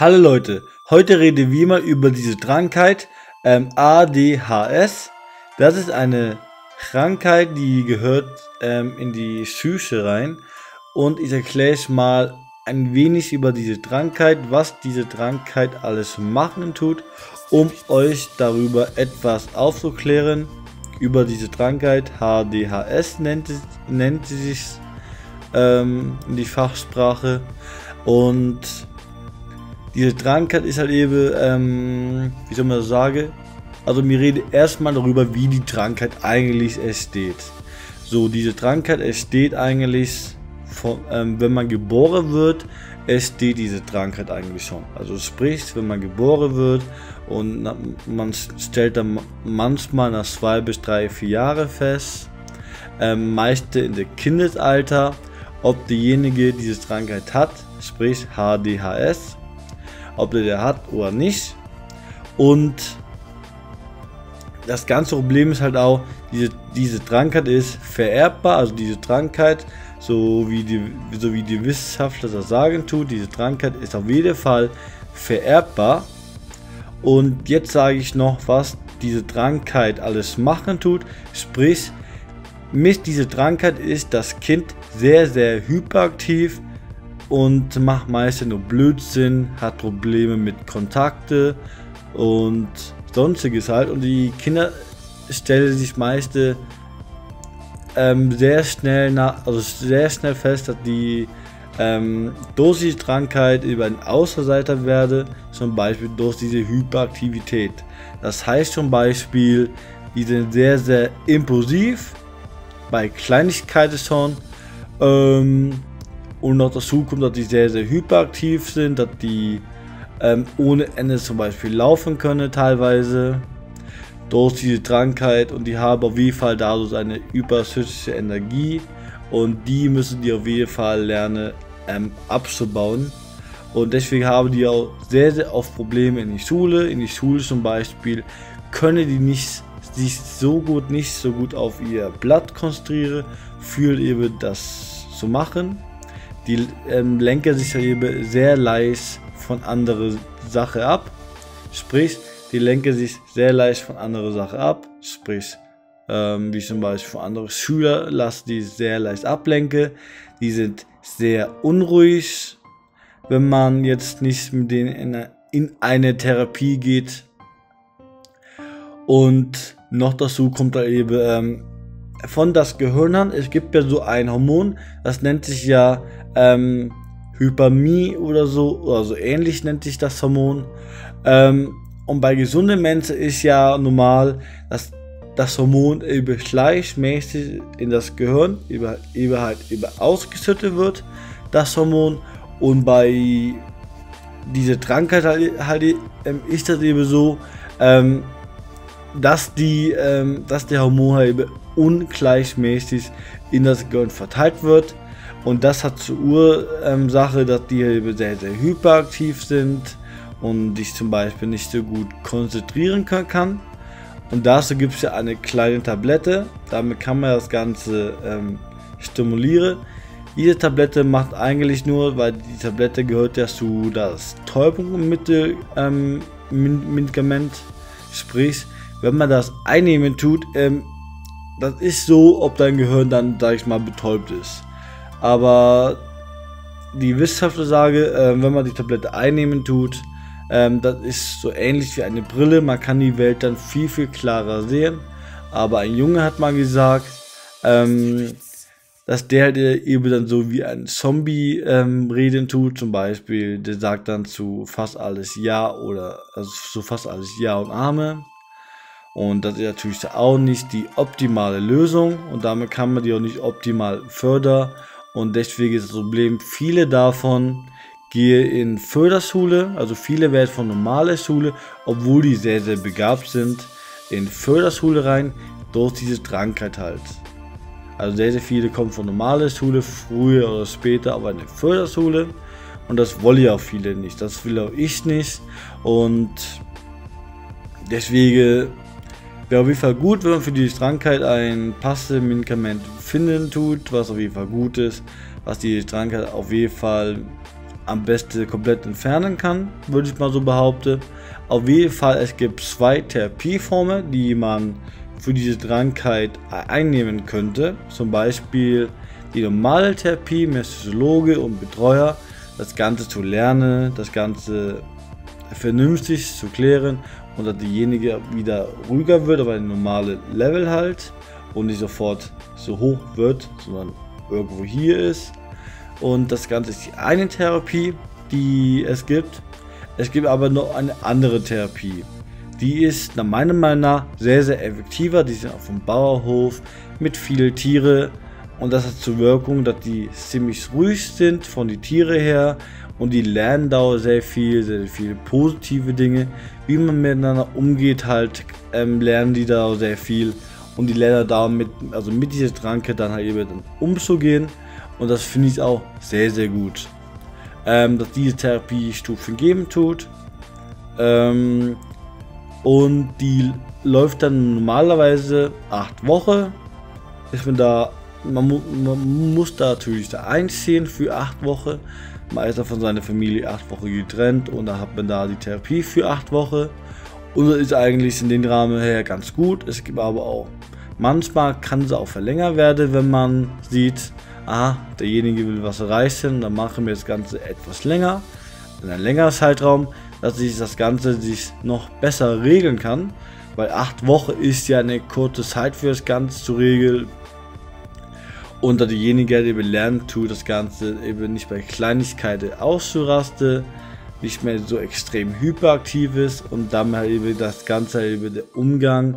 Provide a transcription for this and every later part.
Hallo Leute, heute reden wir mal über diese Krankheit ähm, ADHS. Das ist eine Krankheit, die gehört ähm, in die Psyche rein. Und ich erkläre euch mal ein wenig über diese Krankheit, was diese Krankheit alles machen tut, um euch darüber etwas aufzuklären. Über diese Krankheit HDHS nennt, nennt sie sich ähm, in die Fachsprache. Und diese Krankheit ist halt eben, ähm, wie soll man das sagen? Also wir reden erstmal darüber, wie die Krankheit eigentlich entsteht. So, diese Krankheit entsteht eigentlich, von, ähm, wenn man geboren wird, entsteht diese Krankheit eigentlich schon. Also sprich, wenn man geboren wird und man stellt dann manchmal nach zwei bis drei, vier Jahre fest, ähm, meist in der Kindesalter, ob derjenige diese Krankheit hat, sprich HDHS ob der der hat oder nicht. Und das ganze Problem ist halt auch, diese, diese Krankheit ist vererbbar, also diese Krankheit, so wie, die, so wie die Wissenschaftler das sagen tut, diese Krankheit ist auf jeden Fall vererbbar. Und jetzt sage ich noch, was diese Krankheit alles machen tut. Sprich, mit dieser Krankheit ist das Kind sehr, sehr hyperaktiv, und macht meistens nur Blödsinn, hat Probleme mit Kontakte und sonstiges halt. Und die Kinder stellen sich meist ähm, sehr schnell nach, also sehr schnell fest, dass die ähm, durch die Krankheit über einen Außerseiter werde, zum Beispiel durch diese Hyperaktivität. Das heißt zum Beispiel, die sind sehr, sehr impulsiv, bei Kleinigkeiten schon, ähm, und noch dazu kommt, dass die sehr, sehr hyperaktiv sind, dass die ähm, ohne Ende zum Beispiel laufen können teilweise. Durch diese Krankheit und die haben auf jeden Fall dadurch eine überschüssige Energie und die müssen die auf jeden Fall lernen ähm, abzubauen. Und deswegen haben die auch sehr, sehr oft Probleme in die Schule. In die Schule zum Beispiel können die nicht sich so gut nicht so gut auf ihr Blatt konzentrieren, für eben das zu machen die ähm, lenken sich sehr leicht von anderen Sache ab. Sprich, die lenken sich sehr leicht von anderen Sache ab. Sprich, ähm, wie zum Beispiel von anderen Schülern lassen die sehr leicht ablenken. Die sind sehr unruhig, wenn man jetzt nicht mit denen in eine, in eine Therapie geht. Und noch dazu kommt da eben ähm, von das Gehirn an. Es gibt ja so ein Hormon, das nennt sich ja ähm, Hypermie oder so, oder so ähnlich nennt sich das Hormon. Ähm, und bei gesunden Menschen ist ja normal, dass das Hormon über gleichmäßig in das Gehirn über, über halt über ausgeschüttet wird, das Hormon. Und bei dieser Krankheit halt, halt ähm, ist das eben so, ähm, dass die, ähm, dass der Hormon halt ungleichmäßig in das Gehirn verteilt wird. Und das hat zur Ursache, dass die sehr, sehr hyperaktiv sind und sich zum Beispiel nicht so gut konzentrieren kann. Und dazu gibt es ja eine kleine Tablette, damit kann man das Ganze ähm, stimulieren. Diese Tablette macht eigentlich nur, weil die Tablette gehört ja zu das Täubungsmittel ähm, sprich, wenn man das einnehmen tut, ähm, das ist so, ob dein Gehirn dann, sag ich mal, betäubt ist. Aber die Wissenschaftler sagen, äh, wenn man die Tablette einnehmen tut, ähm, das ist so ähnlich wie eine Brille. Man kann die Welt dann viel, viel klarer sehen. Aber ein Junge hat mal gesagt, ähm, dass der halt eben dann so wie ein Zombie ähm, reden tut. Zum Beispiel, der sagt dann zu fast alles Ja oder also zu fast alles Ja und Arme. Und das ist natürlich auch nicht die optimale Lösung und damit kann man die auch nicht optimal fördern und deswegen ist das Problem, viele davon gehen in Förderschule, also viele werden von normaler Schule, obwohl die sehr, sehr begabt sind, in Förderschule rein, durch diese Krankheit halt. Also sehr, sehr viele kommen von normaler Schule, früher oder später, aber in die Förderschule. Und das wollen ja auch viele nicht. Das will auch ich nicht. Und deswegen Wäre auf jeden Fall gut, wenn man für die Krankheit ein passendes Medikament finden tut, was auf jeden Fall gut ist, was die Krankheit auf jeden Fall am besten komplett entfernen kann, würde ich mal so behaupten. Auf jeden Fall, es gibt zwei Therapieformen, die man für diese Krankheit einnehmen könnte. Zum Beispiel die normale Therapie mit Psychologe und Betreuer, das Ganze zu lernen, das Ganze vernünftig zu klären und dass diejenige wieder ruhiger wird, aber ein normales Level halt und nicht sofort so hoch wird, sondern irgendwo hier ist. Und das Ganze ist die eine Therapie, die es gibt. Es gibt aber noch eine andere Therapie. Die ist nach meiner Meinung nach sehr, sehr effektiver. Die sind auf dem Bauerhof mit vielen Tiere und das hat zur Wirkung, dass die ziemlich ruhig sind von den Tieren her und die lernen da sehr viel, sehr viele positive Dinge. Wie man miteinander umgeht, halt ähm, lernen die da sehr viel und die lernen da mit, also mit dieser Tranke dann halt eben umzugehen und das finde ich auch sehr, sehr gut. Ähm, dass diese Therapiestufen geben tut. Ähm, und die läuft dann normalerweise acht Wochen. Ist man da, man, mu man muss da natürlich da einziehen für acht Wochen. Man ist da von seiner Familie acht Wochen getrennt und da hat man da die Therapie für acht Wochen. Und das ist eigentlich in den Rahmen her ganz gut. Es gibt aber auch, manchmal kann es auch verlängert werden, wenn man sieht, ah, derjenige will was erreichen, dann machen wir das Ganze etwas länger, in ein längerer Zeitraum dass sich das Ganze sich noch besser regeln kann. Weil acht Wochen ist ja eine kurze Zeit für das Ganze zu regeln. Und da derjenige eben lernen tut, das Ganze eben nicht bei Kleinigkeiten auszurasten, nicht mehr so extrem hyperaktiv ist und damit halt eben das Ganze halt eben der Umgang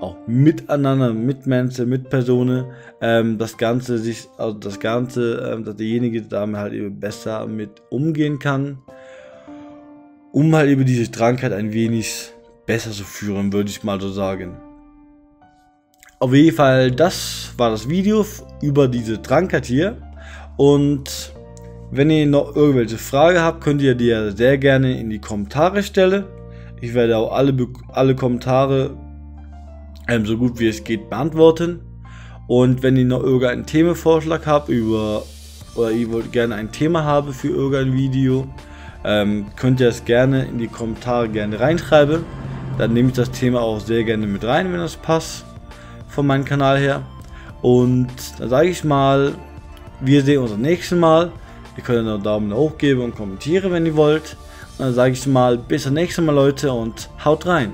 auch miteinander, mit Menschen, mit Personen, ähm, das Ganze sich, also das Ganze, ähm, dass derjenige damit halt eben besser mit umgehen kann um halt eben diese Krankheit ein wenig besser zu führen, würde ich mal so sagen. Auf jeden Fall, das war das Video über diese Krankheit hier. Und wenn ihr noch irgendwelche Fragen habt, könnt ihr die sehr gerne in die Kommentare stellen. Ich werde auch alle, alle Kommentare ähm, so gut wie es geht beantworten. Und wenn ihr noch irgendeinen Themenvorschlag habt über oder ihr wollt gerne ein Thema haben für irgendein Video, ähm, könnt ihr es gerne in die Kommentare gerne reinschreiben. Dann nehme ich das Thema auch sehr gerne mit rein, wenn das passt, von meinem Kanal her. Und dann sage ich mal, wir sehen uns das nächste Mal. Ihr könnt einen Daumen hoch geben und kommentieren, wenn ihr wollt. Und dann sage ich mal, bis zum nächsten Mal, Leute, und haut rein.